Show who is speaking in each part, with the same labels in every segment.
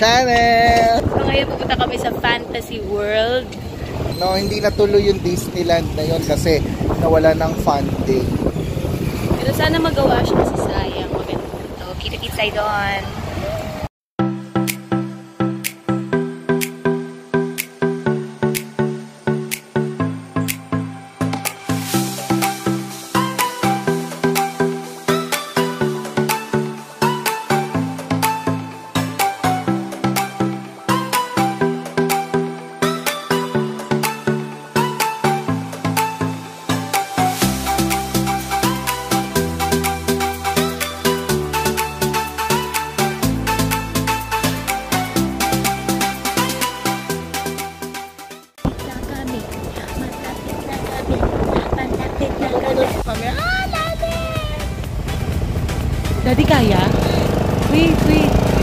Speaker 1: channel!
Speaker 2: So ngayon pupunta kami sa Fantasy World.
Speaker 1: No, hindi natuloy yung Disneyland na yun kasi nawala ng funding.
Speaker 2: Pero sana magawa siya kasi sayang. Maganda ito. Kita-kita doon. Kami. Kami, Ah, Daddy! Daddy, kaya? Wait, wait.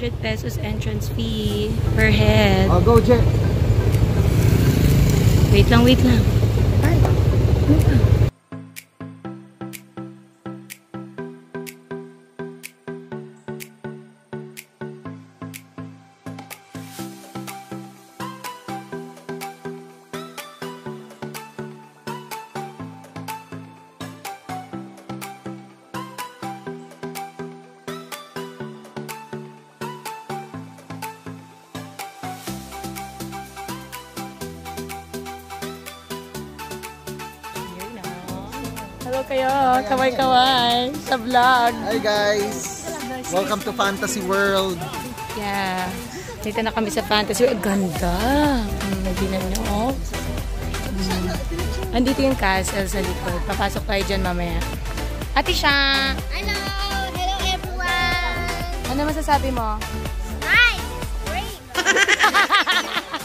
Speaker 2: $100 pesos entrance fee per head.
Speaker 1: Oh, go, Jet!
Speaker 2: Wait lang, wait lang. Hello kayo, kaway-kaway sa vlog.
Speaker 1: Hi guys! Welcome to Fantasy World!
Speaker 2: Yeah. Dito na kami sa fantasy. Ang ganda. Tingnan nyo, oh. Hmm. Andito yung castle sa likod. Papasok tayo dyan mamaya. Ate siya!
Speaker 3: Hello! Hello everyone!
Speaker 2: Ano masasabi mo?
Speaker 3: Nice! Great!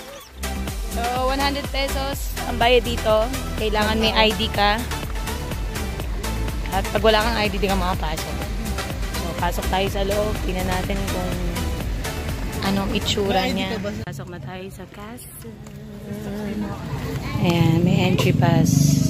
Speaker 2: So, 100 pesos ang bayad dito. Kailangan may ID ka. At pag wala kang ID, di ka makapasok. So, pasok tayo sa loob. Tingnan natin kung anong itsura niya. Pasok na tayo sa castle. Ayan, may entry pass.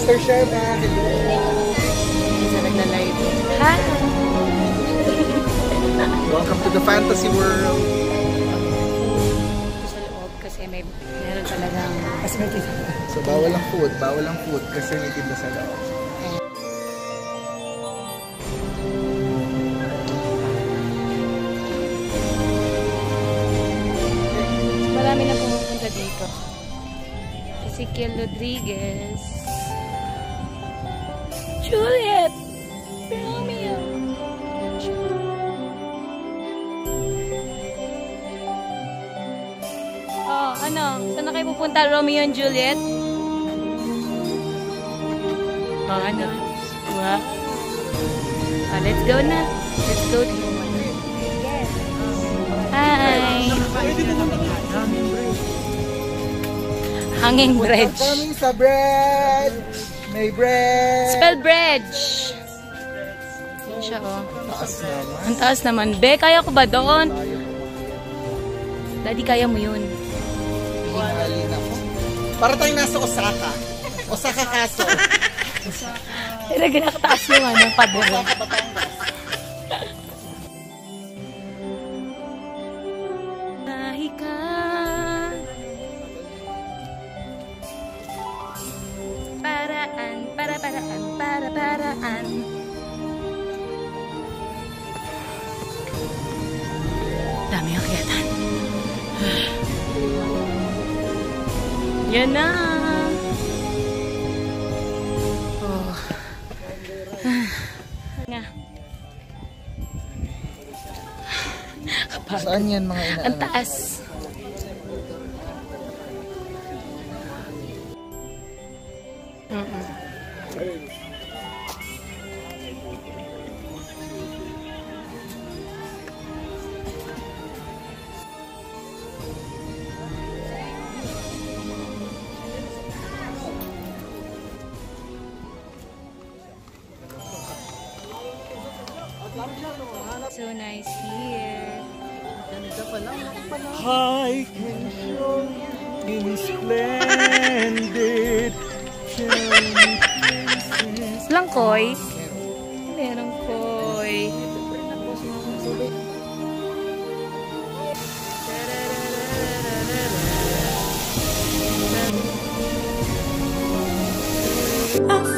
Speaker 1: Mr. Shema.
Speaker 2: Ha?
Speaker 1: Welcome to the Fantasy World!
Speaker 2: Ito sa loob kasi may meron talagang kasi may
Speaker 1: So, bawal ang food. Bawal ang food kasi may tinda sa loob.
Speaker 2: Marami na pumupunta dito. Ezekiel Rodriguez. Juliet! Romeo! Oh, ano? Saan na kayo pupunta, Romeo and Juliet? Oh, ano? Wow. Oh, let's go na. Let's go. Hi! Hanging bridge.
Speaker 1: Coming sa bread! May bread!
Speaker 2: Spell bridge. Yan siya, oh.
Speaker 1: Taas naman.
Speaker 2: Ang taas naman. Be, kaya ko ba doon? Daddy, kaya mo yun.
Speaker 1: Para tayong nasa Osaka. Osaka Castle.
Speaker 2: Pero ginakataas yung ano, pader.
Speaker 1: Osaka, Batangas.
Speaker 2: paraan, para paraan. Dami ang kiyatan. Yan na! Oh. Nga.
Speaker 4: Saan yan mga ina?
Speaker 2: Ang taas. So nice here.
Speaker 1: I can show you in splendid
Speaker 2: Lang koy. Merong koy. I'm